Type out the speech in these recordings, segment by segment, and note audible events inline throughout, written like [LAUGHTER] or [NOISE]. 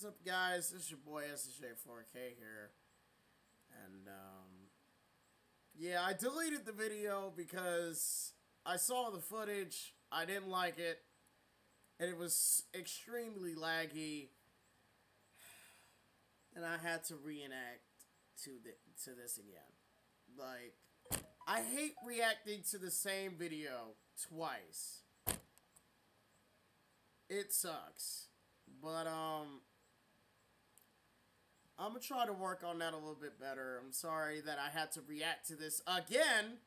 What's up, guys? This is your boy SJ4K here. And, um, yeah, I deleted the video because I saw the footage, I didn't like it, and it was extremely laggy, and I had to reenact to, the, to this again. Like, I hate reacting to the same video twice. It sucks. But, um, I'm gonna try to work on that a little bit better. I'm sorry that I had to react to this again.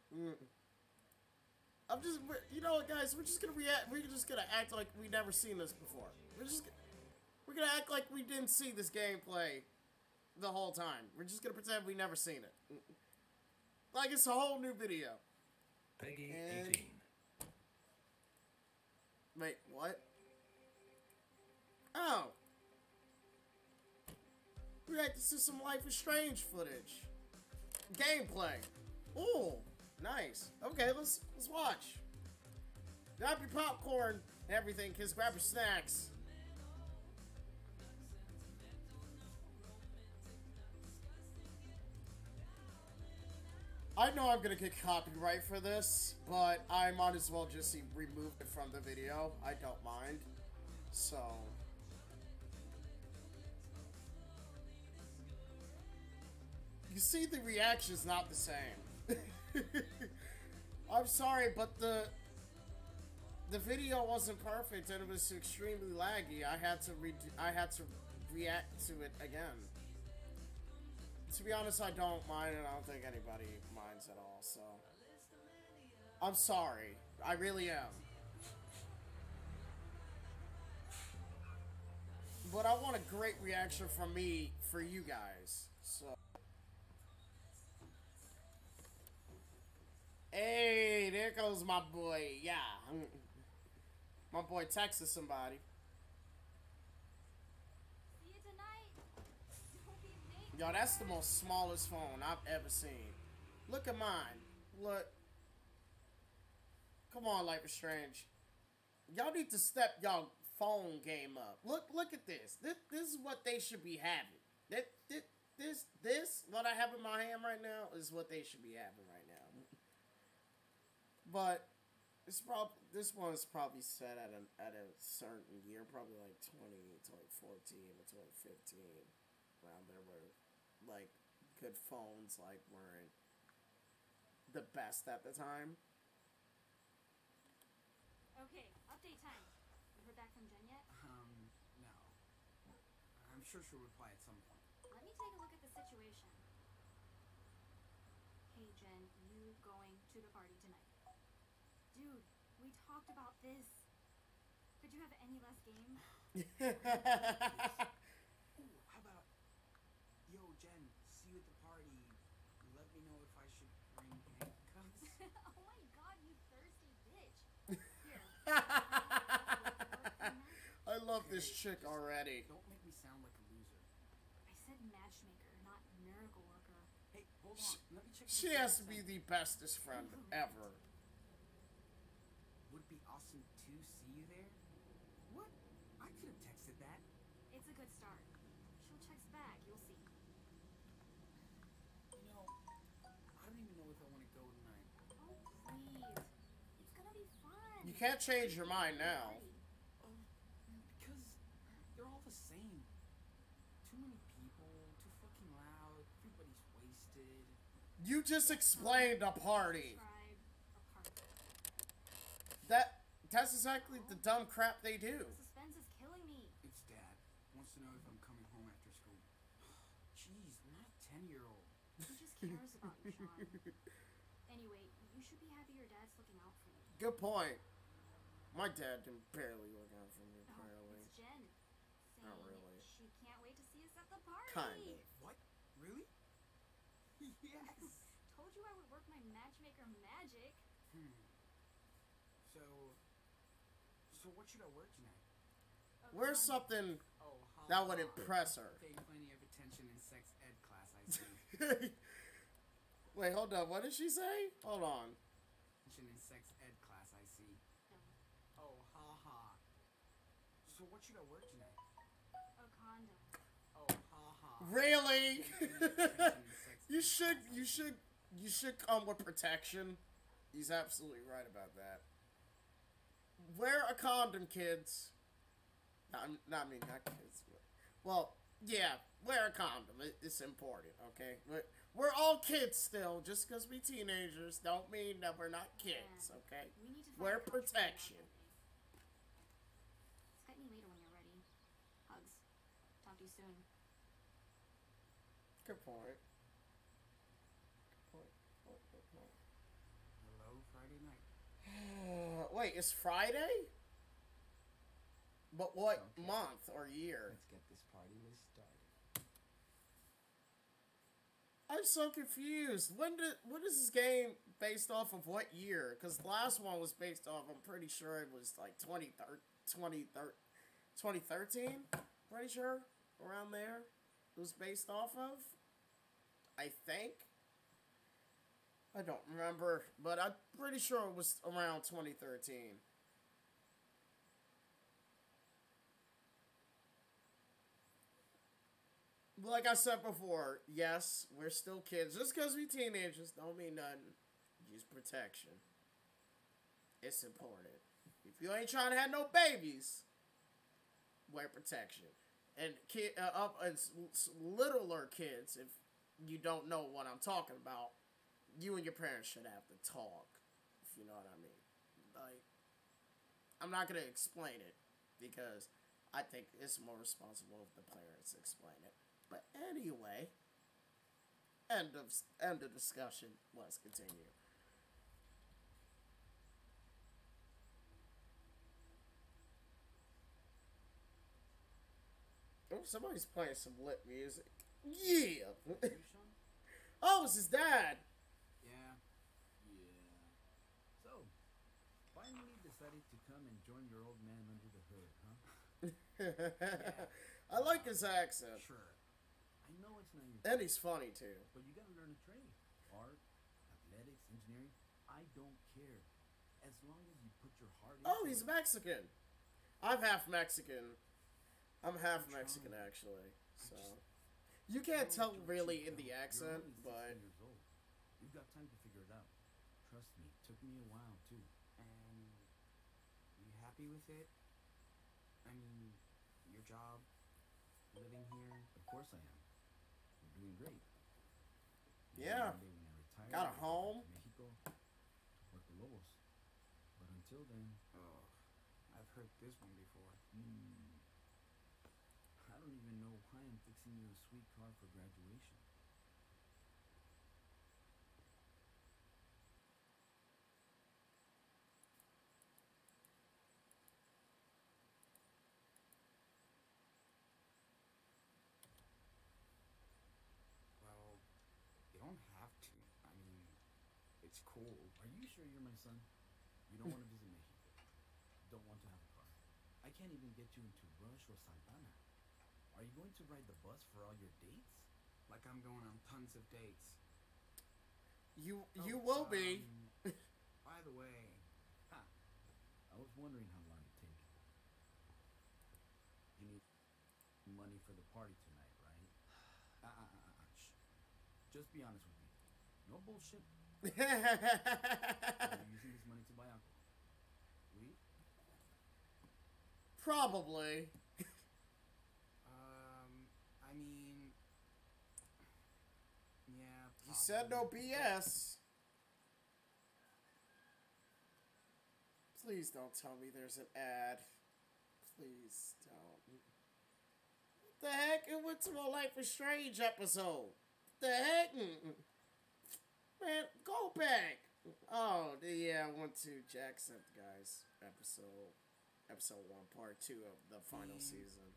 I'm just, you know what, guys? We're just gonna react. We're just gonna act like we never seen this before. We're just, we're gonna act like we didn't see this gameplay the whole time. We're just gonna pretend we never seen it, like it's a whole new video. PEGI And- 18. Wait, what? Oh. Reacted to some Life is Strange footage. Gameplay. Ooh, nice. Okay, let's let's watch. Grab your popcorn and everything, kids. Grab your snacks. I know I'm gonna get copyright for this, but I might as well just remove it from the video. I don't mind. So. You see, the reaction's not the same. [LAUGHS] I'm sorry, but the the video wasn't perfect and it was extremely laggy. I had to re I had to react to it again. To be honest, I don't mind, and I don't think anybody minds at all. So I'm sorry. I really am. But I want a great reaction from me for you guys. Hey, there goes my boy. Yeah. My boy texted somebody. You tonight. Don't be late. Yo, that's the most smallest phone I've ever seen. Look at mine. Look. Come on, Life is Strange. Y'all need to step y'all phone game up. Look, look at this. This, this is what they should be having. That, this, this, this, what I have in my hand right now is what they should be having right now. But this probably this one's probably set at a at a certain year, probably like 20, 2014 or 2015, around there where like good phones like weren't the best at the time. Okay, update time. You heard back from Jen yet? Um, no. I'm sure she'll reply at some point. Let me take a look at the situation. Hey Jen, you going to the party tonight? Dude, we talked about this. Could you have any less game? [LAUGHS] Ooh, how about, yo, Jen, see you at the party. Let me know if I should bring handcuffs. [LAUGHS] oh my god, you thirsty bitch. Here. [LAUGHS] I love this chick already. Don't make me sound like a loser. I said matchmaker, not miracle worker. Hey, hold on. She, Let me check. she has to be the bestest friend ever. Would be awesome to see you there. What? I could have texted that. It's a good start. She'll text back, you'll see. You know, I don't even know if I want to go tonight. Oh, please. It's gonna be fun. You can't change your mind now. Oh, because they're all the same. Too many people, too fucking loud, everybody's wasted. You just explained a party. A party. That that's exactly the dumb crap they do. The suspense is killing me. It's Dad. Wants to know if I'm coming home after school. [GASPS] Jeez, I'm not a 10 year old. He just cares about you, Sean. Anyway, you should be happy your dad's looking out for you. Good point. My dad can barely look out for me, Oh, it's Jen. Saying Not really. She can't wait to see us at the party. Kind of. What? Really? yes! Told you I would work my matchmaker magic. Hmm. So. So, what should I wear tonight? Oh, Where's something Oh, that would impress her? Paying plenty of attention in sex ed class, I see. [LAUGHS] Wait, hold up. What did she say? Hold on. attention in sex ed class, I see. Oh, oh ha ha. So, what should I wear tonight? A condom. Oh, haha. Really? Protection [LAUGHS] is you should you should you should come with protection. He's absolutely right about that. Wear a condom, kids. Not, not me, not kids. but- Well, yeah, wear a condom. It, it's important, okay? We're, we're all kids still. Just because we teenagers don't mean that we're not kids, okay? We need to Wear out what's going on protection. with me. Skype me later when you're ready. Hugs. Talk to you soon. Good point. Good point. Point, point, point. Hello, Friday night. Uh, wait, it's Friday? But what Okay. month or year? Let's get this party started. I'm so confused. When did what is this game based off of what year? Because the last one was based off. I'm pretty sure it was like 2013, 2013. Pretty sure around there. It was based off of. I think. I don't remember, but I'm pretty sure it was around 2013. Like I said before, yes, we're still kids. Just because we teenagers don't mean nothing. Use protection. It's important. If you ain't trying to have no babies, wear protection. And kid, uh, up and littler kids, if you don't know what I'm talking about, you and your parents should have to talk. If you know what I mean. Like, I'm not gonna explain it because I think it's more responsible if the parents explain it. But anyway, end of end of discussion. Let's continue. Oh, somebody's playing some lit music. Yeah. Oh, it's his dad. Yeah. Yeah. So, finally decided to come and join your old man under the hood, huh? [LAUGHS] I like his accent, Sure. I know it's not your and he's funny too. but you gotta learn a trade. Art, athletics, engineering. I don't care. As long as you put your heart into Oh, he's. Mexican. I'm half Mexican. I'm half I'm Mexican trying. actually. So just- you can't tell really in the accent, but. You've got time to figure it out. Trust me, it took me a while too. And you happy with it? I mean, your job, living here. Of course I am. I'm doing great. Yeah. one day when I retire, Got a I'll go back home. Mexico, work the Lobos. But until then, Oh, I've heard this one before. hmm, I don't even know why I'm fixing you a sweet car for graduation. Well, you don't have to. I mean, it's. Are you sure you're my son? You don't want to visit Mexico. Don't want to have a car. I can't even get you into Rush or Santana. Are you going to ride the bus for all your dates? Like I'm going on tons of dates. you Oh, you will be. um, [LAUGHS] by the way, Ha! I was wondering how long it'd take. You need money for the party tonight, right? Uh, uh, uh, uh, shh. Just be honest with me. No bullshit. [LAUGHS] Using this money to buy? Probably. um, I mean, yeah. You said no. BS. Please don't tell me there's an ad. Please don't. What the heck? It went to a Life is Strange episode. The heck? Mm-mm. Man, go back. Oh, yeah, I went to guys. episode, episode one, part two of the final Mm. season.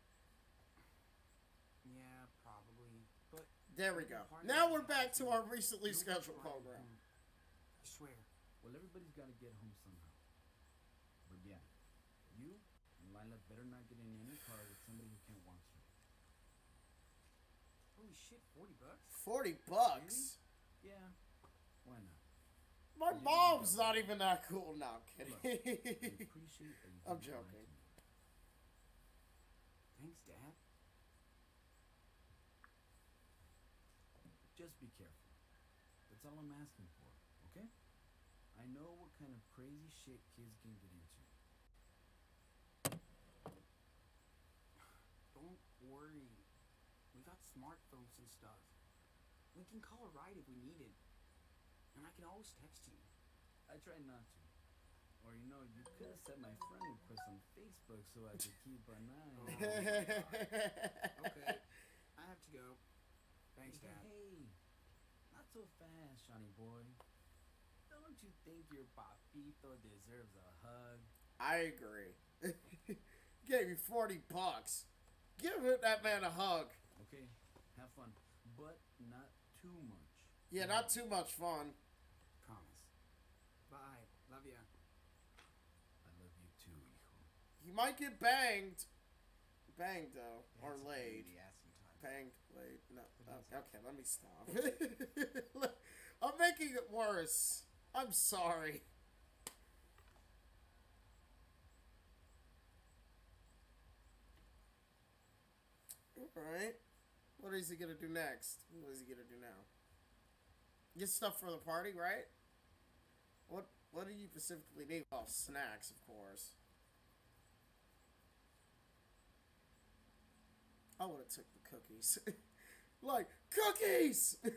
Yeah, probably. But There we go. Now we're back to our recently scheduled program. I swear. Well, everybody's got to get home somehow. But yeah, you and Lyla better not get in any car with somebody who can't walk straight. Holy shit, forty bucks. 40 bucks? My mom's not even that cool. now. I'm kidding. [LAUGHS] I'm joking. Thanks, Dad. Just be careful. That's all I'm asking for, okay? I know what kind of crazy shit kids can get into. [SIGHS] Don't worry. We got smartphones and stuff. We can call a ride if we need it. And I can always text you. I try not to. Or you know, you could have set my friend request on Facebook so I could keep an eye on oh, Okay. I have to go. Thanks, Dad. Hey, not so fast, Johnny boy. Don't you think your papito deserves a hug? I agree. [LAUGHS] Gave you 40 bucks. Give it- that man a hug. Okay, have fun, but not too much. Yeah, not too much fun. Promise. Bye. Love ya. I love you too, hijo. He might get banged. Banged, though. Or That's a laid. pain in the ass sometimes. Banged, laid. No. Oh, okay, let me stop. [LAUGHS] I'm making it worse. I'm sorry. Alright. What is he gonna do next? What is he gonna do now? Get stuff for the party, right? What what do you specifically need? Oh, snacks, of course. I would have took the cookies. [LAUGHS] like cookies. I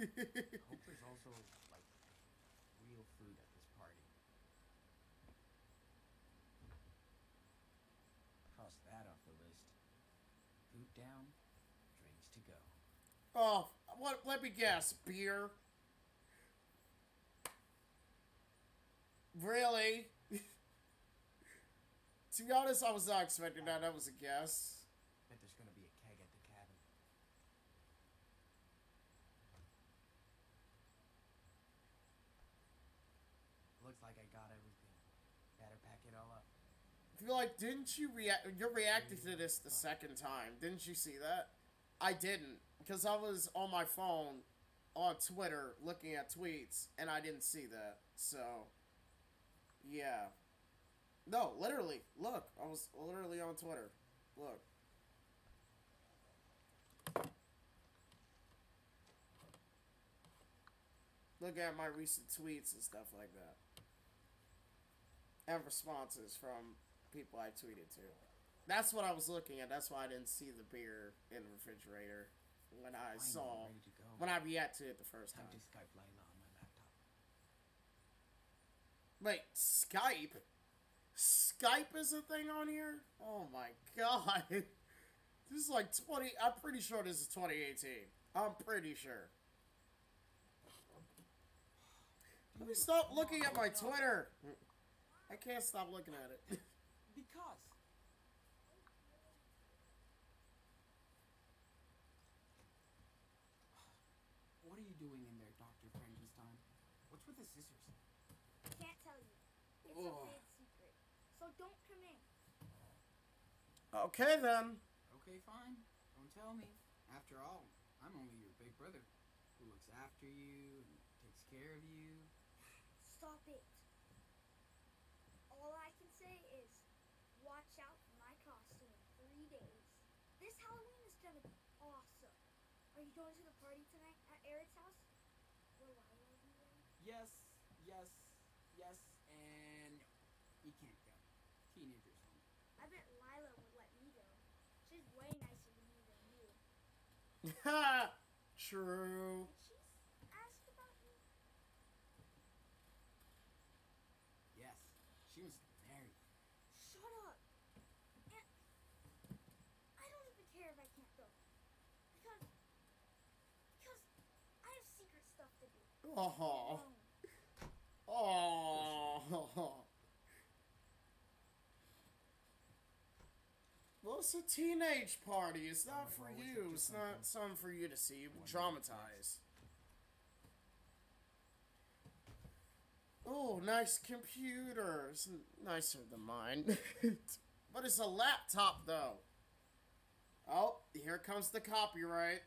Hope there's [LAUGHS] also like real food at this party. Cross that off the list. Food down, drinks to go. oh, what? Let me guess. Beer. Really? [LAUGHS] to be honest, I was not expecting that. That was a guess. Bet there's gonna be a keg at the cabin. Looks like I got everything. Better pack it all up. I feel like didn't you react? You reacted to this the second time. Didn't you see that? I didn't because I was on my phone on Twitter looking at tweets and I didn't see that. So yeah. No, literally. Look, I was literally on Twitter. Look. Look at my recent tweets and stuff like that. And responses from people I tweeted to. That's what I was looking at. That's why I didn't see the beer in the refrigerator when I Fine, saw ready to go. when I reacted to it the first Time time. Skype Lyla on my laptop. Wait, Skype? Skype is a thing on here? Oh my god. [LAUGHS] This is like 20. I'm pretty sure this is 2018. I'm pretty sure. Let me stop looking at my Twitter. I can't stop looking at it. [LAUGHS] Because. What are you doing in there, Dr. Frankenstein? What's with the scissors? Can't tell you. It's Ugh. a big secret. So don't come in. Okay then. Okay, fine. Don't tell me. After all, I'm only your big brother who looks after you and takes care of you. Stop it. All I can say is, watch out for my costume in three days. This Halloween is gonna be awesome. Are you going to the party tonight at Eric's house? Will Lyla be there? Yes, yes, yes, and no. You can't go. Teenagers only. I bet Lyla would let me go. She's way nicer to me than you. Ha! [LAUGHS] True. She s- ask about you? Yes, she was married. Shut up. And I don't even care if I can't go. Because because I have secret stuff to do. Oh. alone. Oh. Well, it's a teenage party. It's not for you. It's not something for you to see. You traumatized. Oh, nice computer. It's nicer than mine. [LAUGHS] but it's a laptop, though. Oh, here comes the copyright.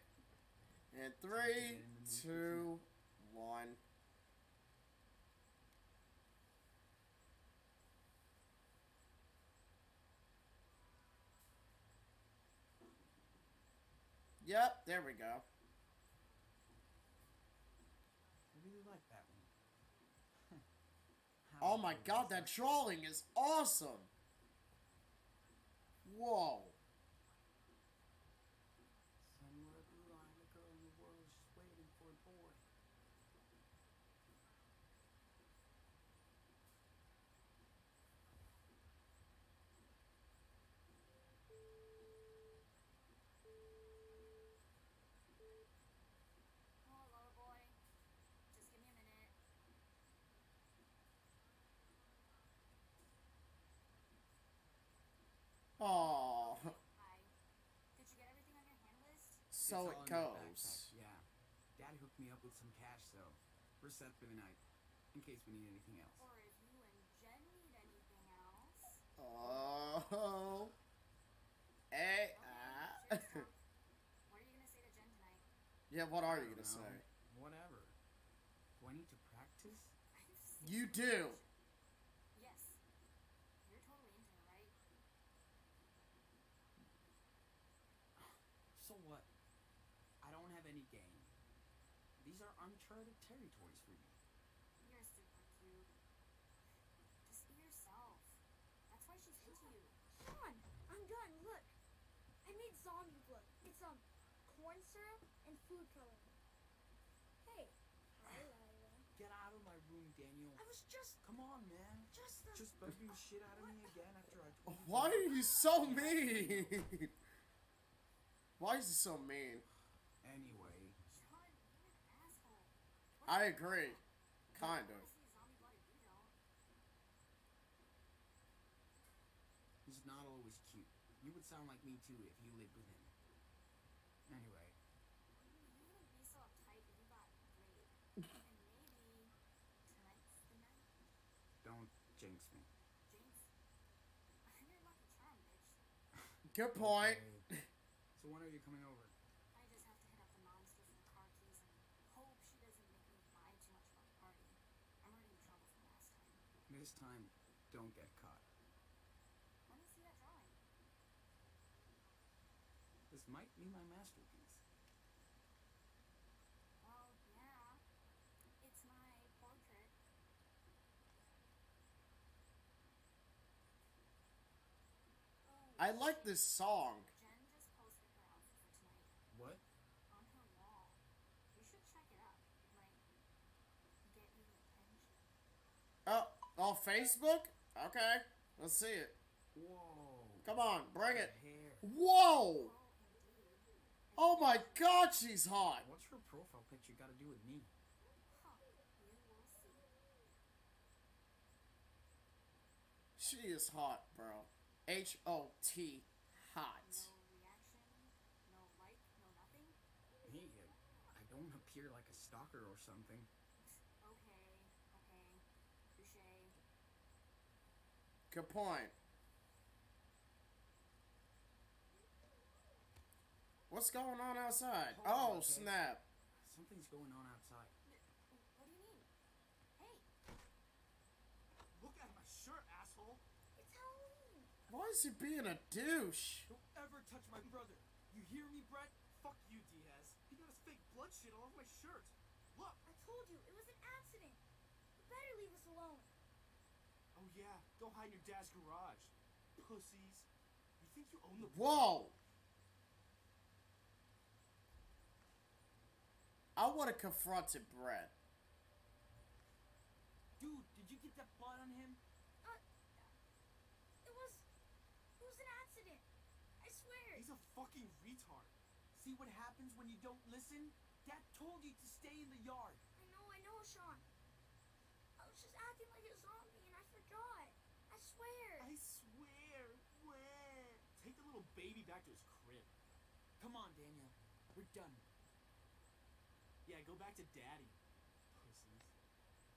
And three, two, one. Yep, there we go. I really like that one. [LAUGHS] oh my god, that drawing is awesome! Whoa. So it all in my goes. Yeah. Dad hooked me up with some cash, so we're set for the night. In case we need anything else. Or if you and Jen need anything else. Oh. Hey, Okay, ah. What are you gonna say to Jen tonight? yeah, what are you gonna say? Whatever. Do I need to practice? [LAUGHS] You your do. reaction. Yes. You're totally into her, right? So what? I don't have any game. These are uncharted territories for me. You're super cute. Just be yourself. That's why she's into you. Sean, I'm done. Look. I made zombie blood. It's um corn syrup and food coloring. Hey. Hi, Lyla. Get out of my room, Daniel. I was just Come on, man. Just bugging the shit out of me again after I told you. Why are you so mean? Why is he so mean? Anyway, Sean, you're an asshole. What I agree. Kind of. wanna see a zombie-blooded weirdo. he's not always cute. You would sound like me too if you lived with him. Anyway, You wouldn't be so uptight if you got raped. and maybe tonight's the night. don't jinx me. James, I'm your lucky charm, bitch. Good point. Okay. So when are you coming over? I just have to hit up the monster for the car keys and hope she doesn't make me lie too much about the party. I'm already in trouble from last time. This time, don't get caught. Let me see that drawing. This might be my masterpiece. Well, yeah. It's my portrait. Oh, I like this song. Jen just posted her outfit for tonight What? on her wall. You should check it out. It might get you attention. Oh, on Facebook? Okay, let's see it. Whoa. Come on, bring it. Whoa! Oh. My god, she's hot. What's her profile picture got to do with me? Huh. You will see. She is hot, bro. H O T, hot. No reaction, no like, no nothing. Hey, I don't appear like a stalker or something. Okay, okay. Touche. Good point. What's going on outside? Hold on, Oh, okay. snap. Something's going on outside. What do you mean? Hey, Look at my shirt, asshole. it's Halloween. Why is he being a douche? Don't ever touch my brother. You hear me, Brett? Fuck you, Diaz. He got his fake blood shit all over my shirt. Look. I told you it was an accident. You better leave us alone. Oh yeah, go hide in your dad's garage. Pussies. You think you own the Whoa! I would have confronted Brett. Dude, did you get that blood on him? Uh, it was, it was an accident. I swear. He's a fucking retard. See what happens when you don't listen? Dad told you to stay in the yard. I know, I know, Sean. I was just acting like a zombie and I forgot. I swear. I swear. Where? Take the little baby back to his crib. Come on, Daniel. We're done. Yeah, go back to daddy. Pussies.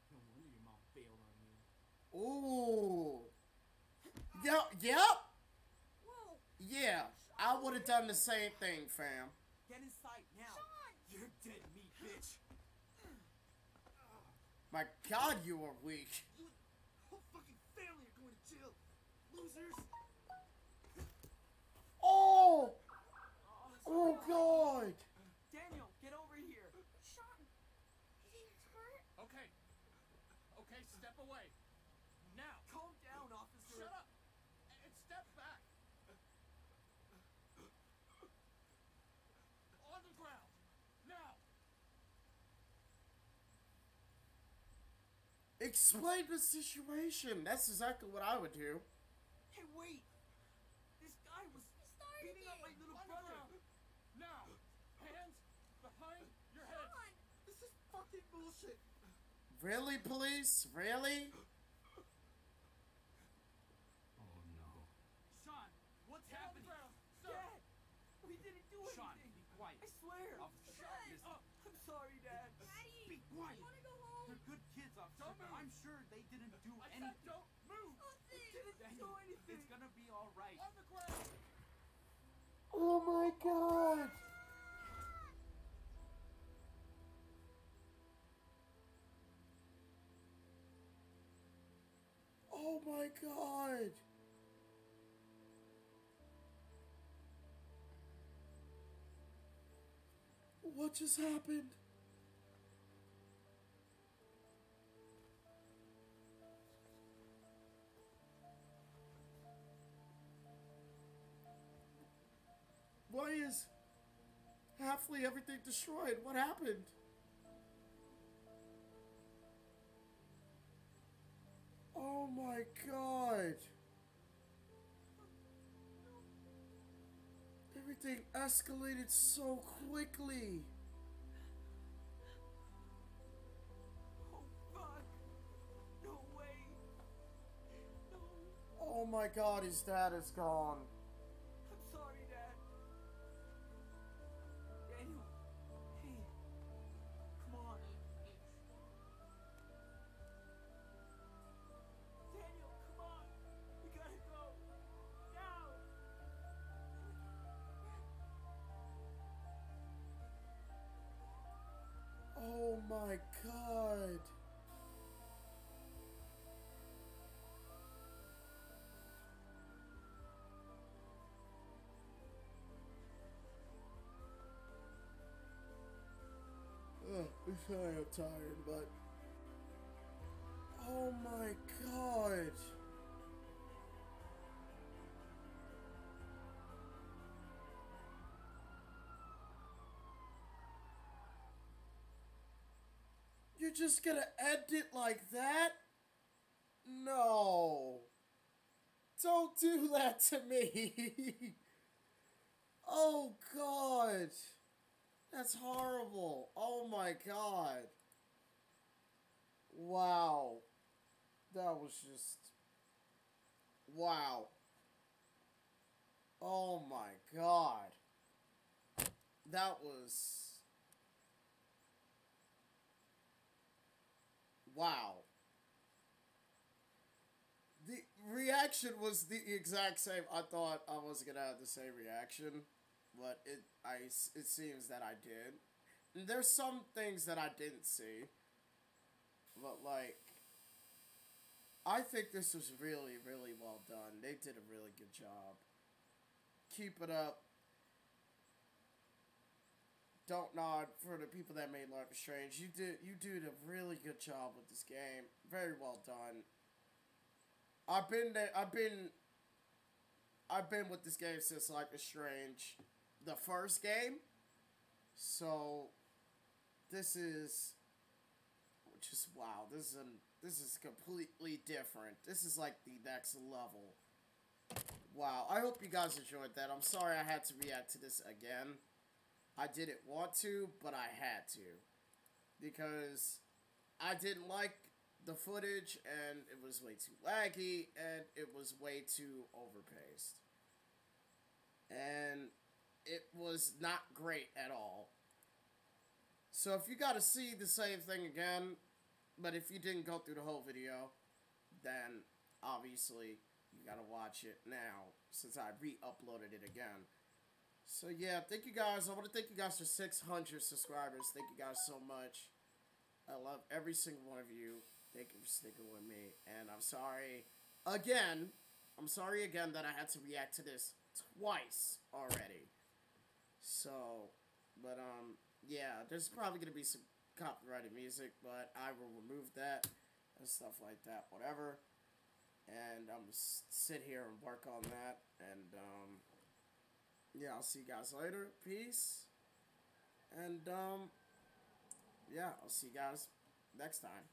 No wonder your mom bailed on you. Ooh. Yep, yep. Whoa, Yeah, I would have done the same thing, fam. Get inside now. Sean. You're dead meat, bitch. My god, you are weak. You whole fucking family are going to jail. Losers. Oh! Oh, Oh god! Daniel, get over here. Sean. He's hurt. Okay. Okay, step away. Explain the situation. That's exactly what I would do. Hey, wait! This guy was beating up my little On brother! ground. Now, hands behind your head. This is fucking bullshit! Really, police? Really? Oh no. Sean, what's Get on the happening? ground! Sir. Dad! We didn't do Sean, anything! be quiet. I swear! Officer, Shut listen. up. I'm sorry, Dad! Daddy, Be quiet. I want to go home. They're good kids, officer. Don't move. I'm sure they didn't do I anything. said don't move. Oh, Nothing. Didn't do anything! It's gonna be all right. On the ground. Oh my god! Oh my god! What just happened? Why is halfly everything destroyed? What happened? Oh my god. Everything escalated so quickly. Oh, fuck! No way! No! Oh my god, his dad is gone. My god. Ugh, I'm I'm tired, but. Oh my god. You're just gonna end it like that? No. Don't do [LAUGHS] that to me. [LAUGHS] oh, God. That's horrible. Oh, my God. Wow. That was just. Wow. Oh, my God. That was. Wow. The reaction was the exact same. I thought I was gonna have the same reaction, but it I it seems that I did. And there's some things that I didn't see, but like I think this was really really well done. They did a really good job. Keep it up. Don't nod for the people that made Life is Strange. You did you did a really good job with this game. Very well done. I've been there. I've been. I've been with this game since Life is Strange, the first game. So, this is, is wow. This is an, this is completely different. This is like the next level. Wow. I hope you guys enjoyed that. I'm sorry I had to react to this again. I didn't want to, but I had to because I didn't like the footage and it was way too laggy and it was way too overpaced. And it was not great at all. So if you got to see the same thing again, but if you didn't go through the whole video, then obviously you got to watch it now since I re-uploaded it again. So yeah, thank you guys. I want to thank you guys for 600 subscribers. Thank you guys so much. I love every single one of you. Thank you for sticking with me. And I'm sorry again. I'm sorry again that I had to react to this twice already. So, but um, yeah, there's probably gonna be some copyrighted music, but I will remove that and stuff like that, whatever. And I'm gonna sit here and work on that. And um, yeah, I'll see you guys later. Peace. And um, yeah, I'll see you guys next time.